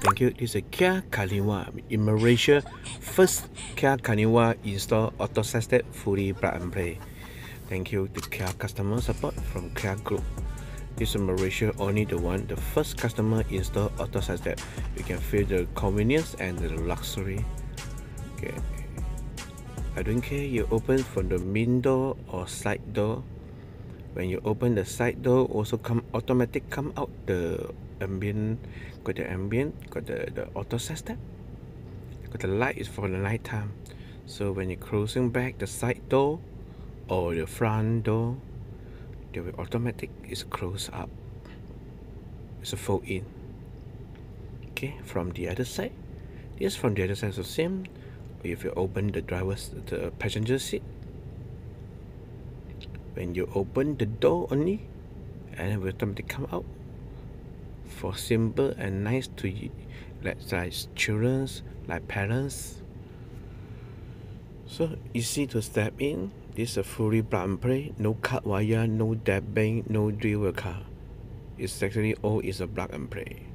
Thank you. This is Kia Carnival in Malaysia. First Kia Carnival install auto step fully plug and play. Thank you to Kia customer support from Kia Group. This is Malaysia only the one, the first customer install auto step. You can feel the convenience and the luxury. Okay. I don't care you open from the main door or side door. When you open the side door, also come automatic come out the ambient got the ambient got the, the auto step got the light is for the night time. So when you're closing back the side door or the front door the automatic is close up. It's a fold in okay from the other side. Yes from the other side so same. If you open the driver's the passenger seat when you open the door only and it will automatically come out for simple and nice to like, like children like parents. So easy to step in. This is a fully plug and play no cut wire no dabbing no drill car. It's actually all is a plug and play.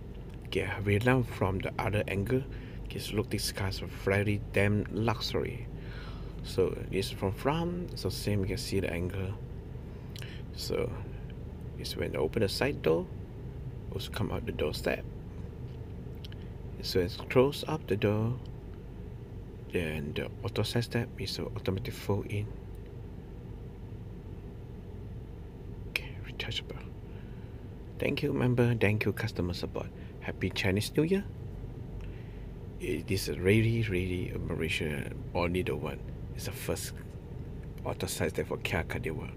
We learn from the other angle. Just look this car is very damn luxury so this from front so same you can see the angle so it's when you open the side door was come out the doorstep. So it's close up the door. Then the auto side step is automatic fold in. Okay, rechargeable. Thank you, member. Thank you, customer support. Happy Chinese New Year. It is really, really a Malaysia only the one. It's the first auto step for Kia Carnival.